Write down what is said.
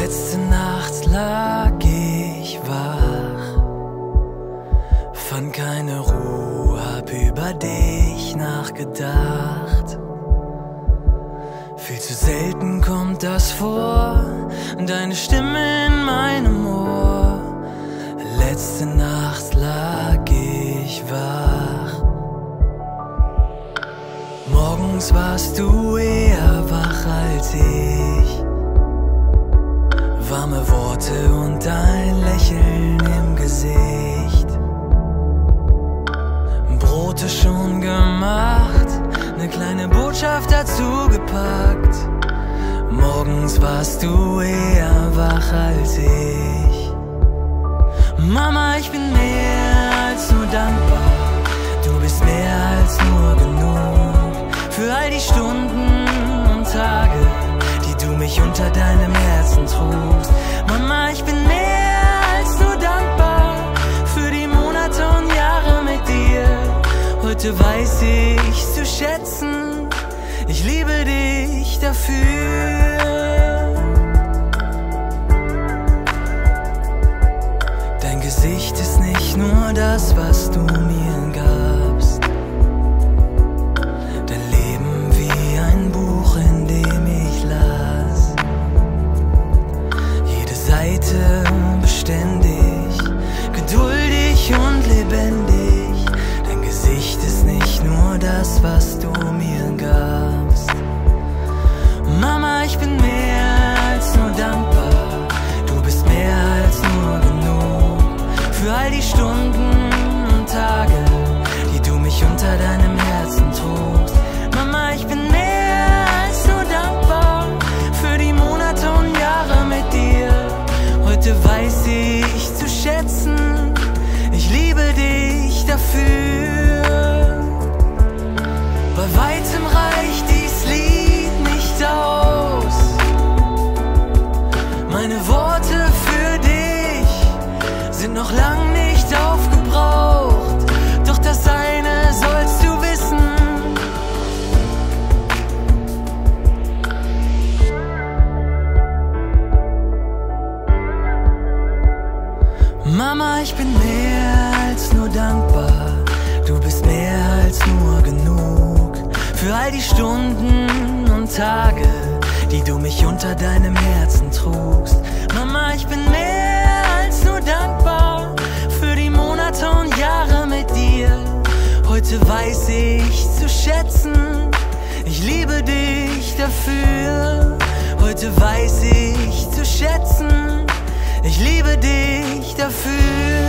Letzte Nacht lag ich wach, fand keine Ruhe, hab über dich nachgedacht. Viel zu selten kommt das vor, deine Stimme in meinem Ohr. Letzte Nacht lag ich wach. Morgens warst du eher wach als ich. Warme Worte und ein Lächeln im Gesicht. Brote schon gemacht, ne kleine Botschaft dazu gepackt. Morgens warst du eher wach als ich. Mama, ich bin mehr als nur dankbar. Du bist mehr als nur genug für all die Stunden und Tage, die du mich unter deinem Herzen trugst. Heute weiß ich zu schätzen, ich liebe dich dafür. Dein Gesicht ist nicht nur das, was du mir gabst. Dein Leben wie ein Buch, in dem ich las. Jede Seite beständig, das, was du mir gabst. Mama, ich bin mehr als nur dankbar. Du bist mehr als nur genug für all die Stunden und Tage, die du mich unter deinem Herzen trugst. Mama, ich bin mehr als nur dankbar für die Monate und Jahre mit dir. Heute weiß ich zu schätzen, ich liebe dich dafür. Noch lang nicht aufgebraucht. Doch das eine sollst du wissen. Mama, ich bin mehr als nur dankbar. Du bist mehr als nur genug für all die Stunden und Tage, die du mich unter deinem Herzen trugst. Mama, ich bin mehr Heute weiß ich zu schätzen, ich liebe dich dafür. Heute weiß ich zu schätzen, ich liebe dich dafür.